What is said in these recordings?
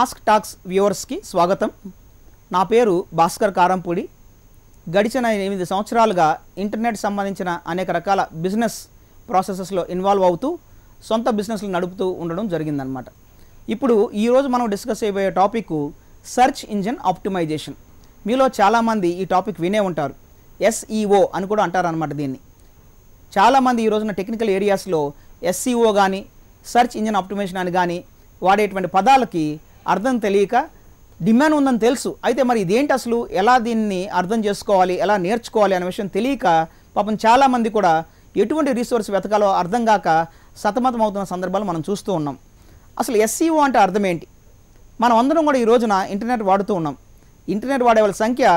Ask talks వ్యూవర్స్కి స్వాగతం. నా పేరు భాస్కర్ కారంపూడి. గడిచిన ఎనిమిది సంవత్సరాలుగా ఇంటర్నెట్ సంబంధించిన అనేక రకాల బిజినెస్ ప్రాసెసెస్లో ఇన్వాల్వ్ అవుతూ సొంత బిజినెస్లు నడుపుతూ ఉండడం జరిగిందనమాట ఇప్పుడు ఈరోజు మనం డిస్కస్ చేయబోయే టాపిక్ సెర్చ్ ఇంజిన్ ఆప్టిమైజేషన్. మీలో చాలామంది ఈ టాపిక్ వినే ఉంటారు. ఎస్ఈఓ అని కూడా అంటారనమాట దీన్ని. చాలామంది ఈ రోజున టెక్నికల్ ఏరియాస్లో ఎస్సీఓ కానీ సెర్చ్ ఇంజిన్ ఆప్టిమేషన్ అని కానీ వాడేటువంటి పదాలకి అర్థం తెలియక డిమాండ్ ఉందని తెలుసు. అయితే మరి ఇదేంటి అసలు? ఎలా దీన్ని అర్థం చేసుకోవాలి? ఎలా నేర్చుకోవాలి అనే విషయం తెలియక పాపం చాలామంది కూడా ఎటువంటి రీసోర్స్ వెతకాలో అర్థం కాక సతమతం అవుతున్న సందర్భాలు మనం చూస్తూ ఉన్నాం. అసలు ఎస్సీఓ అంటే అర్థం ఏంటి మనం అందరం కూడా ఈ రోజున ఇంటర్నెట్ వాడుతూ ఉన్నాం. ఇంటర్నెట్ వాడే వాళ్ళ సంఖ్య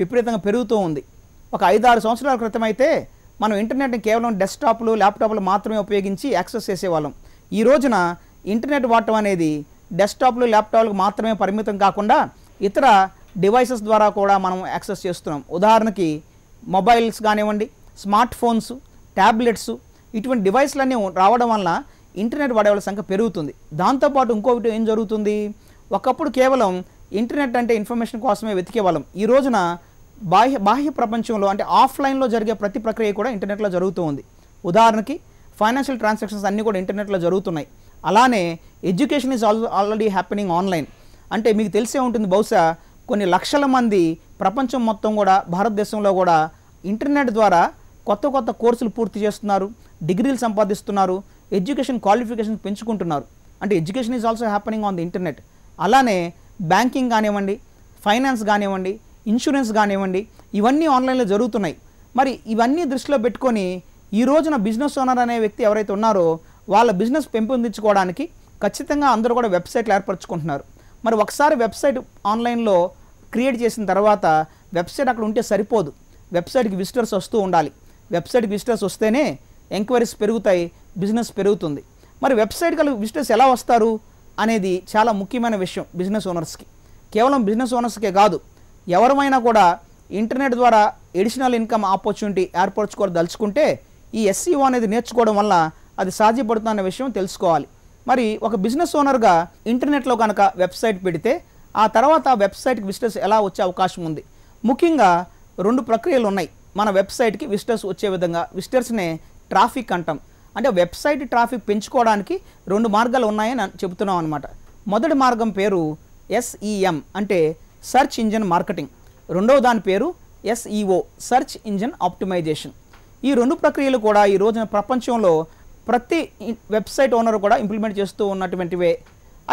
విపరీతంగా పెరుగుతూ ఉంది. ఒక ఐదారు సంవత్సరాల క్రితం అయితే మనం ఇంటర్నెట్ని కేవలం డెస్క్టాప్లు ల్యాప్టాప్లు మాత్రమే ఉపయోగించి యాక్సెస్ చేసేవాళ్ళం. ఈ రోజున ఇంటర్నెట్ వాడటం అనేది డెస్క్టాప్లు ల్యాప్టాప్లకు మాత్రమే పరిమితం కాకుండా ఇతర డివైసెస్ ద్వారా కూడా మనం యాక్సెస్ చేస్తున్నాం. ఉదాహరణకి మొబైల్స్ కానివ్వండి స్మార్ట్ ఫోన్స్ ట్యాబ్లెట్స్ ఇటువంటి డివైస్లన్నీ రావడం వలన ఇంటర్నెట్ వాడేవాళ్ళ సంఖ్య పెరుగుతుంది. దాంతోపాటు ఇంకొకటి ఏం జరుగుతుంది? ఒకప్పుడు కేవలం ఇంటర్నెట్ అంటే ఇన్ఫర్మేషన్ కోసమే వెతికేవాళ్ళం. ఈ రోజున బాహ్య బాహ్య ప్రపంచంలో అంటే ఆఫ్లైన్లో జరిగే ప్రతి ప్రక్రియ కూడా ఇంటర్నెట్లో జరుగుతూ ఉంది. ఉదాహరణకి ఫైనాన్షియల్ ట్రాన్సాక్షన్స్ అన్నీ కూడా ఇంటర్నెట్లో జరుగుతున్నాయి. అలానే education is all already happening online. అంటే మీకు తెలిసే ఉంటుంది బహుశా కొన్ని లక్షల మంది ప్రపంచం మొత్తం కూడా భారతదేశంలో కూడా ఇంటర్నెట్ ద్వారా కొత్త కొత్త కోర్సులు పూర్తి చేస్తున్నారు డిగ్రీలు సంపాదిస్తున్నారు ఎడ్యుకేషన్ క్వాలిఫికేషన్ పెంచుకుంటున్నారు. అంటే education is also happening on the internet. అలానే బ్యాంకింగ్ కానివ్వండి ఫైనాన్స్ కానివ్వండి ఇన్సూరెన్స్ కానివ్వండి ఇవన్నీ ఆన్లైన్లో జరుగుతున్నాయి. మరి ఇవన్నీ దృష్టిలో పెట్టుకొని ఈ రోజున బిజినెస్ ఓనర్ అనే వ్యక్తి ఎవరైతే ఉన్నారో వాళ్ళ బిజినెస్ పెంపొందించుకోవడానికి ఖచ్చితంగా అందరూ కూడా వెబ్సైట్లు ఏర్పరచుకుంటున్నారు. మరి ఒకసారి వెబ్సైట్ ఆన్లైన్లో క్రియేట్ చేసిన తర్వాత వెబ్సైట్ అక్కడ ఉంటే సరిపోదు. వెబ్సైట్కి విజిటర్స్ వస్తూ ఉండాలి. వెబ్సైట్కి విజిటర్స్ వస్తేనే ఎంక్వైరీస్ పెరుగుతాయి బిజినెస్ పెరుగుతుంది. మరి వెబ్సైట్ గల విజిటర్స్ ఎలా వస్తారు అనేది చాలా ముఖ్యమైన విషయం బిజినెస్ ఓనర్స్కి. కేవలం బిజినెస్ ఓనర్స్కే కాదు ఎవరమైనా కూడా ఇంటర్నెట్ ద్వారా ఎడిషనల్ ఇన్కమ్ ఆపర్చునిటీ ఏర్పరచుకోదలుచుకుంటే ఈ ఎస్సీఓ అనేది నేర్చుకోవడం వల్ల అది సాధ్యపడుతుందన్న విషయం తెలుసుకోవాలి. మరి ఒక బిజినెస్ ఓనర్గా ఇంటర్నెట్లో కనుక వెబ్సైట్ పెడితే ఆ తర్వాత ఆ వెబ్సైట్కి విజిటర్స్ ఎలా వచ్చే అవకాశం ఉంది? ముఖ్యంగా రెండు ప్రక్రియలు ఉన్నాయి. మన వెబ్సైట్కి విజిటర్స్ వచ్చే విధంగా. విజిటర్స్నే ట్రాఫిక్ అంటాం. అంటే వెబ్సైట్ ట్రాఫిక్ పెంచుకోవడానికి రెండు మార్గాలు ఉన్నాయని చెబుతున్నాం అనమాట మొదటి మార్గం పేరు ఎస్ఈఎం అంటే సెర్చ్ ఇంజిన్ మార్కెటింగ్ రెండవ దాని పేరు ఎస్ఈఓ సెర్చ్ ఇంజిన్ ఆప్టిమైజేషన్ ఈ రెండు ప్రక్రియలు కూడా ఈ రోజున ప్రపంచంలో ప్రతి వెబ్సైట్ ఓనర్ కూడా ఇంప్లిమెంట్ చేస్తూ ఉన్నటువంటివే.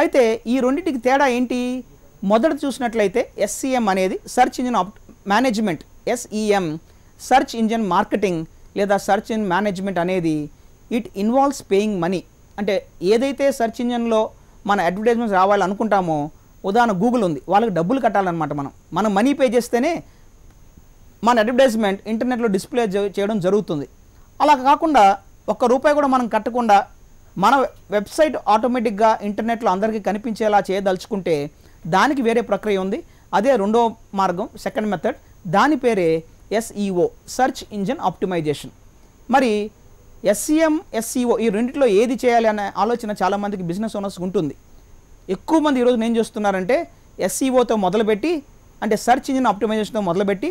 అయితే ఈ రెండింటికి తేడా ఏంటి? మొదట చూసినట్లయితే ఎస్సీఎం అనేది search engine of management SEM search engine marketing లేదా సెర్చ్ ఇంజిన్ మేనేజ్మెంట్ అనేది ఇట్ ఇన్వాల్వ్స్ పేయింగ్ మనీ. అంటే ఏదైతే సెర్చ్ ఇంజిన్లో మన అడ్వర్టైజ్మెంట్స్ రావాలనుకుంటామో ఉదాహరణ గూగుల్ ఉంది. వాళ్ళకి డబ్బులు కట్టాలన్నమాట మనం. మనం మనీ పే చేస్తేనే మన అడ్వర్టైజ్మెంట్ ఇంటర్నెట్లో డిస్ప్లే చేయడం జరుగుతుంది. అలా కాకుండా ఒక్క రూపాయి కూడా మనం కట్టకుండా మన వెబ్సైట్ ఆటోమేటిక్గా ఇంటర్నెట్లో అందరికీ కనిపించేలా చేయదలుచుకుంటే దానికి వేరే ప్రక్రియ ఉంది. అదే రెండో మార్గం సెకండ్ మెథడ్. దాని పేరే ఎస్ఈఓ సెర్చ్ ఇంజిన్ ఆప్టిమైజేషన్ మరి ఎస్సీఎం ఎస్సీఓ ఈ రెండింటిలో ఏది చేయాలి అనే ఆలోచన చాలామందికి బిజినెస్ ఓనర్స్ ఉంటుంది ఎక్కువ మంది ఈరోజు ఏం చేస్తున్నారంటే ఎస్సీఓతో మొదలుపెట్టి అంటే సెర్చ్ ఇంజిన్ ఆప్టిమైజేషన్తో మొదలుపెట్టి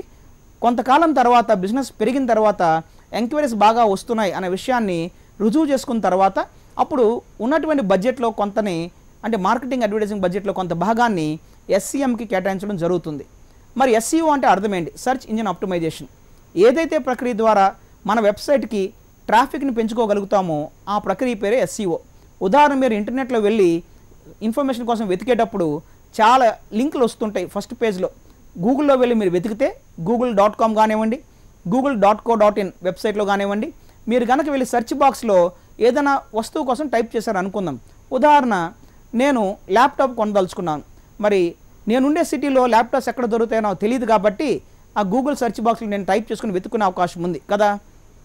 కొంతకాలం తర్వాత బిజినెస్ పెరిగిన తర్వాత ఎంక్వైరీస్ బాగా వస్తున్నాయి అనే విషయాన్ని రుజువు చేసుకున్న తర్వాత అప్పుడు ఉన్నటువంటి బడ్జెట్లో కొంతని అంటే మార్కెటింగ్ అడ్వర్టైజింగ్ బడ్జెట్లో కొంత భాగాన్ని ఎస్సీఎంకి కేటాయించడం జరుగుతుంది. మరి ఎస్సీఓ అంటే అర్థమేంటి సర్చ్ సెర్చ్ ఇంజిన్ ఆప్టిమైజేషన్ ఏదైతే ప్రక్రియ ద్వారా మన వెబ్సైట్కి ట్రాఫిక్ని పెంచుకోగలుగుతామో ఆ ప్రక్రియ పేరే ఎస్సీఓ ఉదాహరణ మీరు ఇంటర్నెట్లో వెళ్ళి ఇన్ఫర్మేషన్ కోసం వెతికేటప్పుడు చాలా లింకులు వస్తుంటాయి ఫస్ట్ పేజ్లో. గూగుల్లో వెళ్ళి మీరు వెతికితే గూగుల్ డాట్ కామ్ కానివ్వండి Google dot co dot in వెబ్సైట్లో కానివ్వండి. మీరు కనుక వెళ్ళి సెర్చ్ బాక్స్లో ఏదైనా వస్తువు కోసం టైప్ చేశారు అనుకుందాం. ఉదాహరణ నేను ల్యాప్టాప్ కొనదలుచుకున్నాను. మరి నేనుండే సిటీలో ల్యాప్టాప్స్ ఎక్కడ దొరుకుతాయో నాకు తెలియదు కాబట్టి ఆ గూగుల్ సెర్చ్ బాక్స్లో నేను టైప్ చేసుకుని వెతుక్కునే అవకాశం ఉంది. కదా?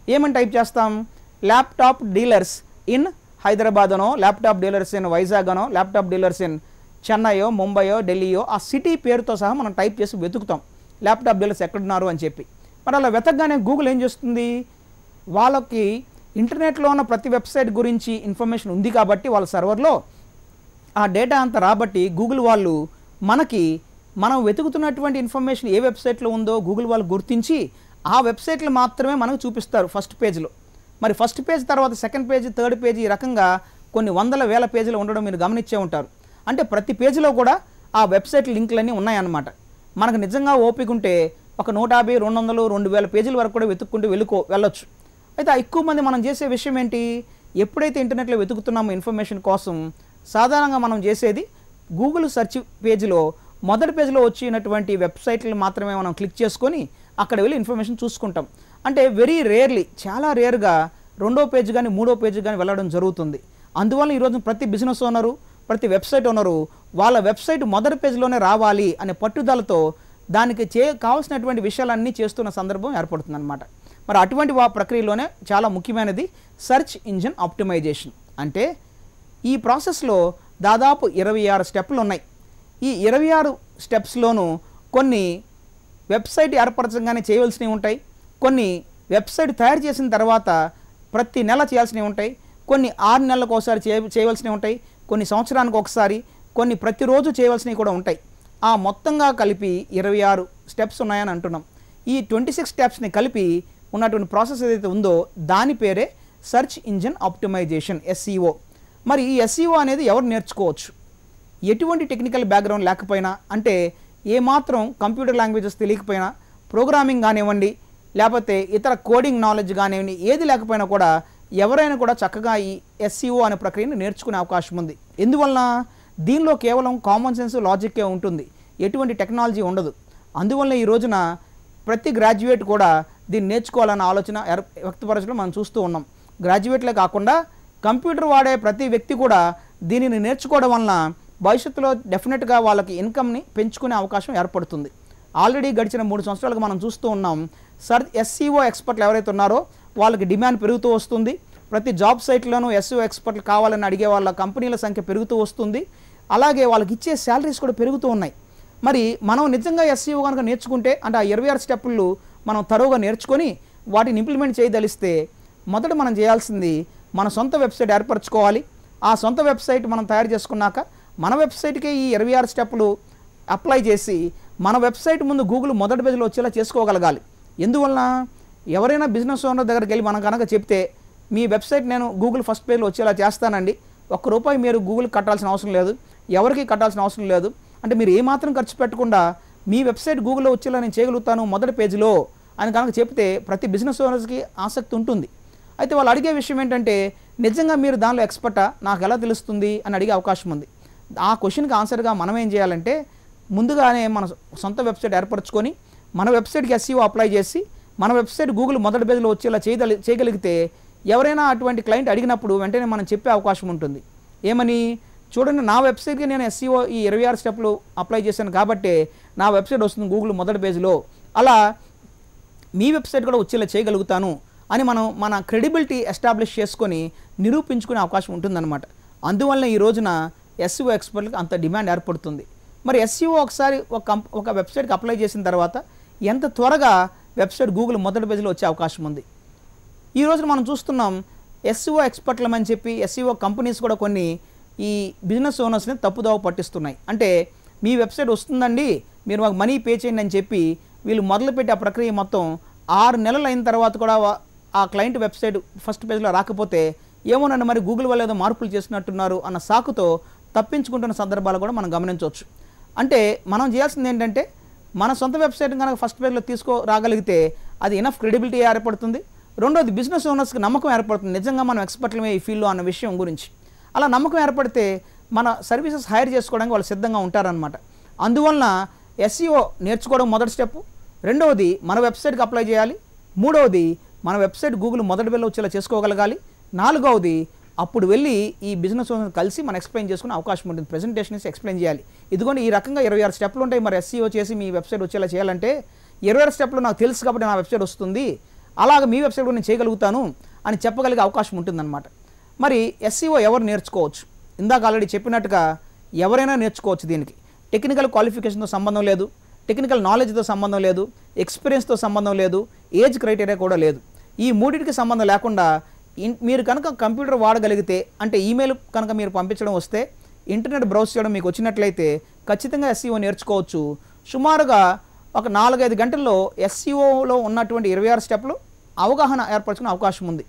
ఏమని టైప్ చేస్తాం? ల్యాప్టాప్ డీలర్స్ ఇన్ హైదరాబాద్ అనో ల్యాప్టాప్ డీలర్స్ ఇన్ వైజాగ్ అనో ల్యాప్టాప్ డీలర్స్ ఇన్ చెన్నైయో ముంబయో ఢిల్లీయో ఆ సిటీ పేరుతో సహా మనం టైప్ చేసి వెతుకుతాం. ల్యాప్టాప్ డీలర్స్ ఎక్కడున్నారు అని చెప్పి. మరి అలా వెతకగానే గూగుల్ ఏం చేస్తుంది? వాళ్ళకి ఇంటర్నెట్లో ఉన్న ప్రతి వెబ్సైట్ గురించి ఇన్ఫర్మేషన్ ఉంది కాబట్టి వాళ్ళ సర్వర్లో ఆ డేటా అంతా రాబట్టి గూగుల్ వాళ్ళు మనకి మనం వెతుకుతున్నటువంటి ఇన్ఫర్మేషన్ ఏ వెబ్సైట్లో ఉందో గూగుల్ వాళ్ళు గుర్తించి ఆ వెబ్సైట్లు మాత్రమే మనకు చూపిస్తారు ఫస్ట్ పేజ్లో మరి ఫస్ట్ పేజ్ తర్వాత సెకండ్ పేజ్ థర్డ్ పేజ్ ఈ రకంగా కొన్ని వందల వేల పేజీలు ఉండడం మీరు గమనించే ఉంటారు. అంటే ప్రతి పేజీలో కూడా ఆ వెబ్సైట్ లింకులన్నీ ఉన్నాయన్నమాట. మనకు నిజంగా ఓపిక ఉంటే ఒక నూట యాభై రెండు వందలు రెండు వేల పేజీల వరకు కూడా వెతుక్కుంటూ వెళ్ళుకో వెళ్ళొచ్చు. అయితే ఎక్కువ మంది మనం చేసే విషయం ఏంటి? ఎప్పుడైతే ఇంటర్నెట్లో వెతుకుతున్నామో ఇన్ఫర్మేషన్ కోసం సాధారణంగా మనం చేసేది గూగుల్ సెర్చ్ పేజీలో మొదటి పేజీలో వచ్చినటువంటి వెబ్సైట్లు మాత్రమే మనం క్లిక్ చేసుకొని అక్కడ వెళ్ళి ఇన్ఫర్మేషన్ చూసుకుంటాం. అంటే వెరీ రేర్లీ చాలా రేర్గా రెండో పేజ్ కానీ మూడో పేజ్ కానీ వెళ్ళడం జరుగుతుంది. అందువల్ల ఈరోజు ప్రతి బిజినెస్ ఓనరు ప్రతి వెబ్సైట్ ఓనరు వాళ్ళ వెబ్సైట్ మొదటి పేజీలోనే రావాలి అనే పట్టుదలతో దానికి చే కావాల్సినటువంటి విషయాలన్నీ చేస్తున్న సందర్భం ఏర్పడుతుంది అనమాట మరి అటువంటి ప్రక్రియలోనే చాలా ముఖ్యమైనది సెర్చ్ ఇంజిన్ ఆప్టిమైజేషన్ అంటే ఈ ప్రాసెస్లో దాదాపు ఇరవై ఆరు స్టెప్లు ఉన్నాయి. ఈ ఇరవై ఆరు స్టెప్స్లోనూ కొన్ని వెబ్సైట్ ఏర్పరచగానే చేయవలసినవి ఉంటాయి. కొన్ని వెబ్సైట్ తయారు చేసిన తర్వాత ప్రతి నెల చేయాల్సినవి ఉంటాయి. కొన్ని ఆరు నెలలకు ఒకసారి చేయ చేయవలసినవి ఉంటాయి. కొన్ని సంవత్సరానికి ఒకసారి కొన్ని ప్రతిరోజు చేయవలసినవి కూడా ఉంటాయి. ఆ మొత్తంగా కలిపి ఇరవై ఆరు స్టెప్స్ ఉన్నాయని అంటున్నాం. ఈ ట్వంటీ సిక్స్ స్టెప్స్ని కలిపి ఉన్నటువంటి ప్రాసెస్ ఏదైతే ఉందో దాని పేరే సెర్చ్ ఇంజిన్ ఆప్టిమైజేషన్ ఎస్ఈఓ మరి ఈ ఎస్ఈఓ అనేది ఎవరు నేర్చుకోవచ్చు? ఎటువంటి టెక్నికల్ బ్యాక్గ్రౌండ్ లేకపోయినా అంటే ఏమాత్రం కంప్యూటర్ లాంగ్వేజెస్ తెలియకపోయినా ప్రోగ్రామింగ్ కానివ్వండి లేకపోతే ఇతర కోడింగ్ నాలెడ్జ్ కానివ్వండి ఏది లేకపోయినా కూడా ఎవరైనా కూడా చక్కగా ఈ ఎస్సీఓ అనే ప్రక్రియను నేర్చుకునే అవకాశం ఉంది. ఎందువలన? దీనిలో కేవలం కామన్ సెన్స్ లాజిక్కే ఉంటుంది. ఎటువంటి టెక్నాలజీ ఉండదు. అందువల్ల ఈ రోజున ప్రతి గ్రాడ్యుయేట్ కూడా దీన్ని నేర్చుకోవాలన్న ఆలోచన వ్యక్తపరచడం మనం చూస్తూ ఉన్నాం. గ్రాడ్యుయేట్లే కాకుండా కంప్యూటర్ వాడే ప్రతి వ్యక్తి కూడా దీనిని నేర్చుకోవడం వలన భవిష్యత్తులో డెఫినెట్గా వాళ్ళకి ఇన్కమ్ని పెంచుకునే అవకాశం ఏర్పడుతుంది. ఆల్రెడీ గడిచిన మూడు సంవత్సరాలకు మనం చూస్తూ ఉన్నాం. సర్ ఎస్సీఓ ఎక్స్పర్ట్లు ఎవరైతే ఉన్నారో వాళ్ళకి డిమాండ్ పెరుగుతూ వస్తుంది. ప్రతి జాబ్ సైట్లోనూ ఎస్సీఓ ఎక్స్పర్ట్లు కావాలని అడిగే వాళ్ళ కంపెనీల సంఖ్య పెరుగుతూ వస్తుంది. అలాగే వాళ్ళకి ఇచ్చే శాలరీస్ కూడా పెరుగుతూ ఉన్నాయి. మరి మనం నిజంగా ఎస్సీఓ కనుక నేర్చుకుంటే అంటే ఆ ఇరవై ఆరు స్టెప్పులు మనం తరువుగా నేర్చుకొని వాటిని ఇంప్లిమెంట్ చేయదలిస్తే మొదట మనం చేయాల్సింది మన సొంత వెబ్సైట్ ఏర్పరచుకోవాలి. ఆ సొంత వెబ్సైట్ మనం తయారు చేసుకున్నాక మన వెబ్సైట్కి ఈ ఇరవై ఆరు స్టెప్పులు అప్లై చేసి మన వెబ్సైట్ ముందు గూగుల్ మొదటి పేజీలో వచ్చేలా చేసుకోగలగాలి. ఎందువలన? ఎవరైనా బిజినెస్ ఓనర్ దగ్గరికి వెళ్ళి మనం కనుక చెప్తే మీ వెబ్సైట్ నేను గూగుల్ ఫస్ట్ పేజ్లో వచ్చేలా చేస్తానండి. ఒక్క రూపాయి మీరు గూగుల్ కట్టాల్సిన అవసరం లేదు. ఎవరికి కట్టాల్సిన అవసరం లేదు. అంటే మీరు ఏమాత్రం ఖర్చు పెట్టకుండా మీ వెబ్సైట్ గూగుల్లో వచ్చేలా నేను చేయగలుగుతాను మొదటి పేజీలో అని కనుక చెప్తే ప్రతి బిజినెస్ ఓనర్స్కి ఆసక్తి ఉంటుంది. అయితే వాళ్ళు అడిగే విషయం ఏంటంటే నిజంగా మీరు దానిలో ఎక్స్పర్టా? నాకు ఎలా తెలుస్తుంది? అని అడిగే అవకాశం ఉంది. ఆ క్వశ్చన్కి ఆన్సర్గా మనం ఏం చేయాలంటే ముందుగానే మన సొంత వెబ్సైట్ ఏర్పరచుకొని మన వెబ్సైట్కి ఎస్సీఓ అప్లై చేసి మన వెబ్సైట్ గూగుల్ మొదటి పేజీలో వచ్చేలా చేయగలి చేయగలిగితే ఎవరైనా అటువంటి క్లయింట్ అడిగినప్పుడు వెంటనే మనం చెప్పే అవకాశం ఉంటుంది. ఏమని? చూడండి నా వెబ్సైట్కి నేను ఎస్సీఓ ఈ ఇరవై ఆరు స్టెప్లు అప్లై చేశాను కాబట్టి నా వెబ్సైట్ వస్తుంది గూగుల్ మొదటి పేజీలో. అలా మీ వెబ్సైట్ కూడా వచ్చేలా చేయగలుగుతాను అని మనం మన క్రెడిబిలిటీ ఎస్టాబ్లిష్ చేసుకొని నిరూపించుకునే అవకాశం ఉంటుందన్నమాట. అందువల్ల ఈ రోజున ఎస్సీఓ ఎక్స్పర్ట్లకు అంత డిమాండ్ ఏర్పడుతుంది. మరి ఎస్సీఓ ఒకసారి ఒక కంప్ ఒక వెబ్సైట్కి అప్లై చేసిన తర్వాత ఎంత త్వరగా వెబ్సైట్ గూగుల్ మొదటి పేజీలో వచ్చే అవకాశం ఉంది? ఈ రోజున మనం చూస్తున్నాం ఎస్సీఓ ఎక్స్పర్ట్లమని చెప్పి ఎస్సీఓ కంపెనీస్ కూడా కొన్ని ఈ బిజినెస్ ఓనర్స్ని తప్పుదోవ పట్టిస్తున్నాయి. అంటే మీ వెబ్సైట్ వస్తుందండి మీరు మాకు మనీ పే చేయండి అని చెప్పి వీళ్ళు మొదలుపెట్టి ఆ ప్రక్రియ మొత్తం ఆరు నెలలు అయిన తర్వాత కూడా ఆ క్లయింట్ వెబ్సైట్ ఫస్ట్ పేజ్లో రాకపోతే ఏమోనండి మరి గూగుల్ వాళ్ళు ఏదో మార్పులు చేసినట్టున్నారు అన్న సాకుతో తప్పించుకుంటున్న సందర్భాలు కూడా మనం గమనించవచ్చు. అంటే మనం చేయాల్సింది ఏంటంటే మన సొంత వెబ్సైట్ కనుక ఫస్ట్ పేజ్లో తీసుకో రాగలిగితే అది ఎనఫ్ క్రెడిబిలిటీ ఏర్పడుతుంది. రెండోది బిజినెస్ ఓనర్స్కి నమ్మకం ఏర్పడుతుంది. నిజంగా మనం ఎక్స్పర్ట్లమే ఈ ఫీల్డ్లో అన్న విషయం గురించి. అలా నమ్మకం ఏర్పడితే మన సర్వీసెస్ హైర్ చేసుకోవడానికి వాళ్ళు సిద్ధంగా ఉంటారనమాట అందువలన ఎస్ఈఓ నేర్చుకోవడం మొదటి స్టెప్ రెండవది మన వెబ్సైట్కి అప్లై చేయాలి. మూడవది మన వెబ్సైట్ గూగుల్ మొదటి వెళ్ళి వచ్చేలా చేసుకోగలగాలి. నాలుగవది అప్పుడు వెళ్ళి ఈ బిజినెస్ ఓనర్ కలిసి మనం ఎక్స్ప్లెయిన్ చేసుకునే అవకాశం ఉంటుంది. ప్రెజెంటేషన్ ఇచ్చి ఎక్స్ప్లెయిన్ చేయాలి. ఇదిగోండి ఈ రకంగా ఇరవై ఆరు స్టెప్లు ఉంటాయి. మరి ఎస్సీఓ చేసి మీ వెబ్సైట్ వచ్చేలా చేయాలంటే ఇరవై ఆరు స్టెప్లు నాకు తెలుసు కాబట్టి నా వెబ్సైట్ వస్తుంది. అలాగ మీ వెబ్సైట్ కూడా నేను చేయగలుగుతాను అని చెప్పగలిగే అవకాశం ఉంటుందన్నమాట. మరి ఎస్సీఓ ఎవరు నేర్చుకోవచ్చు? ఇందాక ఆల్రెడీ చెప్పినట్టుగా ఎవరైనా నేర్చుకోవచ్చు దీనికి. టెక్నికల్ క్వాలిఫికేషన్తో సంబంధం లేదు టెక్నికల్ నాలెడ్జ్తో సంబంధం లేదు ఎక్స్పీరియన్స్తో సంబంధం లేదు ఏజ్ క్రైటీరియా కూడా లేదు. ఈ మూడింటికి సంబంధం లేకుండా మీరు కనుక కంప్యూటర్ వాడగలిగితే అంటే ఈమెయిల్ కనుక మీరు పంపించడం వస్తే ఇంటర్నెట్ బ్రౌజ్ చేయడం మీకు వచ్చినట్లయితే ఖచ్చితంగా ఎస్సీఓ నేర్చుకోవచ్చు. సుమారుగా ఒక నాలుగైదు గంటల్లో ఎస్సీఓలో ఉన్నటువంటి ఇరవై ఆరు స్టెప్లు అవగాహన ఏర్పరచుకునే అవకాశం ఉంది.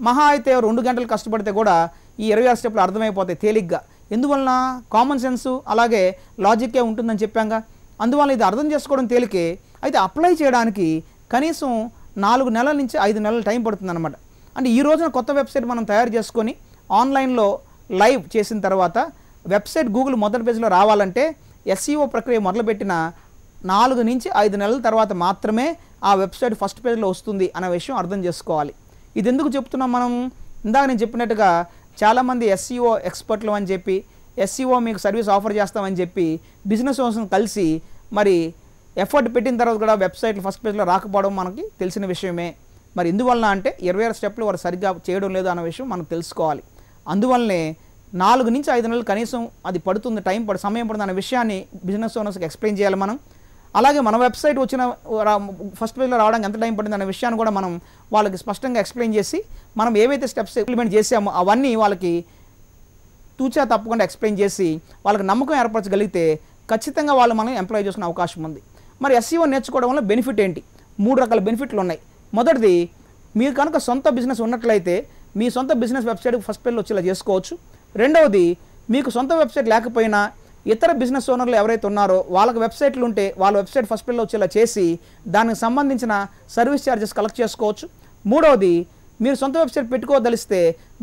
మహా అయితే రెండు గంటలు కష్టపడితే కూడా ఈ ఇరవై ఆరు స్టెప్లు అర్థమైపోతాయి తేలిగ్గా. ఎందువలన? కామన్ సెన్సు అలాగే లాజిక్కే ఉంటుందని చెప్పాంగా. అందువల్ల ఇది అర్థం చేసుకోవడం తేలికే. అయితే అప్లై చేయడానికి కనీసం నాలుగు నెలల నుంచి ఐదు నెలల టైం పడుతుందన్నమాట. అంటే ఈ రోజున కొత్త వెబ్సైట్ మనం తయారు చేసుకొని ఆన్లైన్లో లైవ్ చేసిన తర్వాత వెబ్సైట్ గూగుల్ మొదటి పేజీలో రావాలంటే ఎస్ఈఓ ప్రక్రియ మొదలుపెట్టిన నాలుగు నుంచి ఐదు నెలల తర్వాత మాత్రమే ఆ వెబ్సైట్ ఫస్ట్ పేజ్లో వస్తుంది అనే విషయం అర్థం చేసుకోవాలి. ఇది ఎందుకు చెప్తున్నాం మనం? ఇందాక నేను చెప్పినట్టుగా చాలామంది ఎస్సీఓ ఎక్స్పర్ట్లు అని చెప్పి ఎస్సీఓ మీకు సర్వీస్ ఆఫర్ చేస్తామని చెప్పి బిజినెస్ ఓనర్స్ని కలిసి మరి ఎఫర్ట్ పెట్టిన తర్వాత కూడా వెబ్సైట్లు ఫస్ట్ పేజ్లో రాకపోవడం మనకి తెలిసిన విషయమే. మరి ఎందువలన అంటే ఇరవై ఆరు స్టెప్లు వారు సరిగ్గా చేయడం లేదు అన్న విషయం మనం తెలుసుకోవాలి. అందువల్లనే నాలుగు నుంచి ఐదు నెలలు కనీసం అది పడుతుంది టైం పడు సమయం పడుతుంది అనే విషయాన్ని బిజినెస్ ఓనర్స్కి ఎక్స్ప్లెయిన్ చేయాలి మనం. అలాగే మన వెబ్సైట్ వచ్చిన ఫస్ట్ పేజ్లో రావడానికి ఎంత టైం పడింది అనే విషయాన్ని కూడా మనం వాళ్ళకి స్పష్టంగా ఎక్స్ప్లెయిన్ చేసి మనం ఏవైతే స్టెప్స్ ఇంప్లిమెంట్ చేసామో అవన్నీ వాళ్ళకి తూచా తప్పకుండా ఎక్స్ప్లెయిన్ చేసి వాళ్ళకి నమ్మకం ఏర్పరచగలిగితే ఖచ్చితంగా వాళ్ళు మనం ఎంప్లాయ్ చేసుకునే అవకాశం ఉంది. మరి ఎస్సీఓ నేర్చుకోవడం వల్ల బెనిఫిట్ ఏంటి? మూడు రకాల బెనిఫిట్లు ఉన్నాయి. మొదటిది మీరు కనుక సొంత బిజినెస్ ఉన్నట్లయితే మీ సొంత బిజినెస్ వెబ్సైట్ ఫస్ట్ పేర్లు వచ్చేలా చేసుకోవచ్చు. రెండవది మీకు సొంత వెబ్సైట్ లేకపోయినా ఇతర బిజినెస్ ఓనర్లు ఎవరైతే ఉన్నారో వాళ్ళకి వెబ్సైట్లు ఉంటే వాళ్ళ వెబ్సైట్ ఫస్ట్ పేజ్లో వచ్చేలా చేసి దానికి సంబంధించిన సర్వీస్ ఛార్జెస్ కలెక్ట్ చేసుకోవచ్చు. మూడవది మీరు సొంత వెబ్సైట్ పెట్టుకోదలిస్తే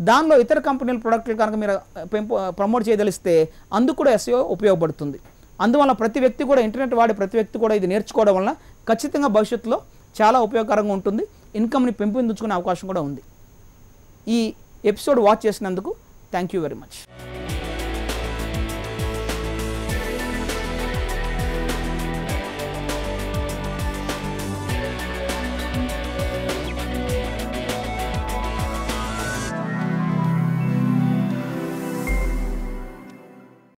దానిలో ఇతర కంపెనీల ప్రొడక్ట్లు కనుక మీరు పెంపు ప్రమోట్ చేయదలిస్తే అందుకు కూడా ఎస్ఏ ఉపయోగపడుతుంది. అందువల్ల ప్రతి వ్యక్తి కూడా ఇంటర్నెట్ వాడే ప్రతి వ్యక్తి కూడా ఇది నేర్చుకోవడం వల్ల ఖచ్చితంగా భవిష్యత్తులో చాలా ఉపయోగకరంగా ఉంటుంది. ఇన్కమ్ని పెంపొందించుకునే అవకాశం కూడా ఉంది. ఈ ఎపిసోడ్ వాచ్ చేసినందుకు థ్యాంక్ యూ వెరీ మచ్.